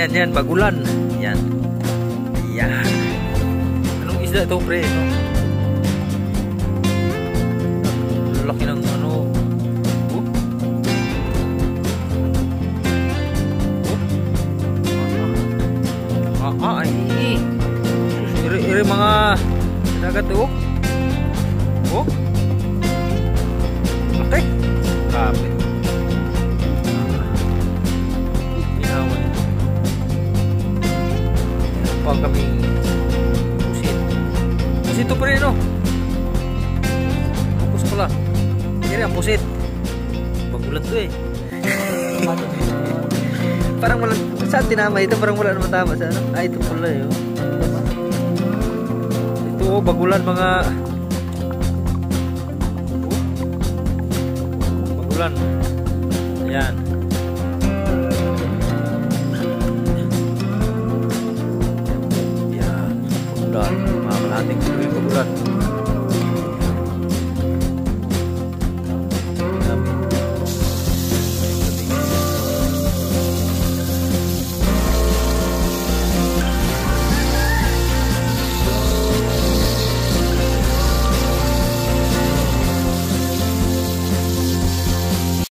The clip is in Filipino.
Yan, yan. Bagulan. Yan. Yan. Anong isda ito, pre? Laki ng ano. Oh. Oh. Ah, ah, ay. Iri, iri mga dagat. Oh. Pa kaming pusit. Pusit to pre no? Focus pala. Kaya ang pusit. Bagulat to eh. parang wala, saan tinama ito? Parang wala naman tama sa ano? Ay, ito pala yun. Ito oh, bagulan mga oh. Bagulan. Ayan. できるということだ